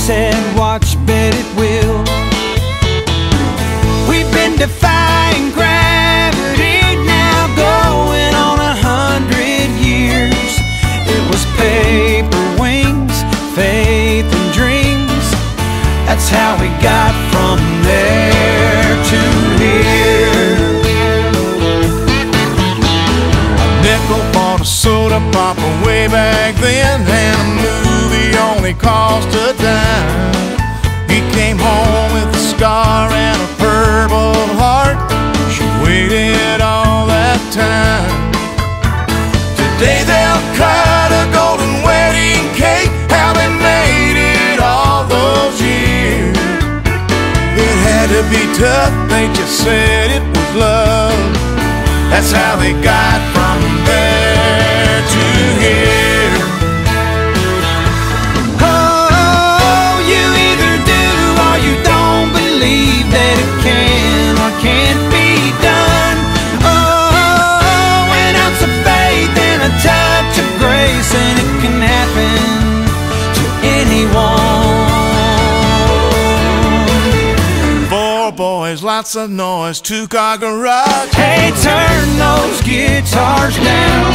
said, watch, bet it will. We've been defying gravity now going on a hundred years. It was paper wings, faith and dreams. That's how we got from there to here. A nickel bought a soda pop way back then, and a movie only cost a dime. Today they'll cut a golden wedding cake. How they made it all those years. It had to be tough, they just said it was love. That's how they got lots of noise, two car garage. Hey, turn those guitars down.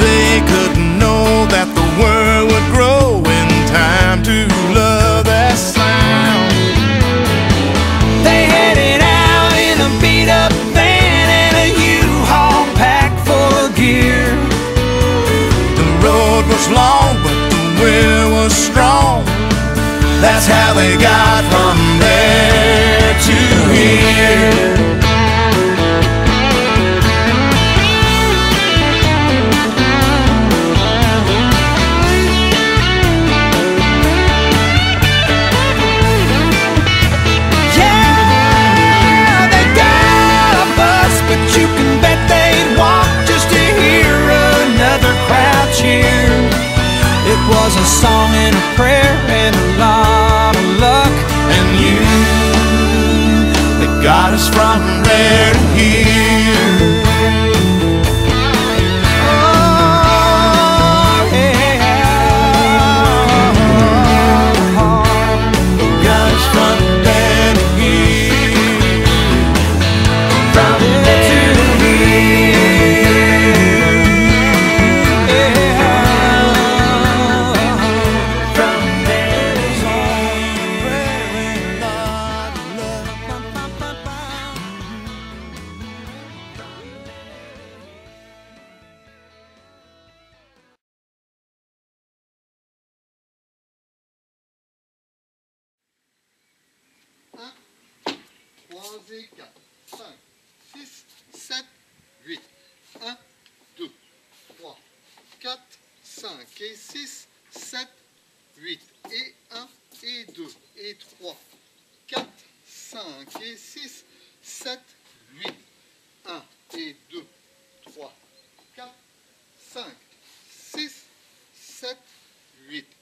They couldn't know that the world would grow in time to love that sound. They headed out in a beat up van and a U-Haul packed full of gear. The road was long, but the will was strong. That's how they got from a song and a prayer and a lot of luck. And you, they got us from there to here. croisez 4, 5, 6, 7, 8. 1, 2, 3, 4, 5 et 6, 7, 8 et 1 et 2 et 3, 4, 5 et 6, 7, 8. 1 et 2, 3, 4, 5, 6, 7, 8.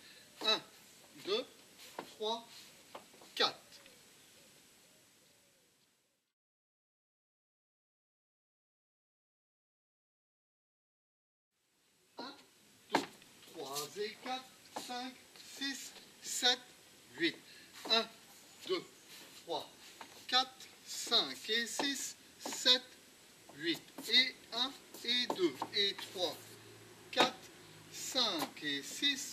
croisés. 4, 5, 6, 7, 8. 1, 2, 3, 4, 5 et 6, 7, 8. Et 1 et 2 et 3, 4, 5 et 6,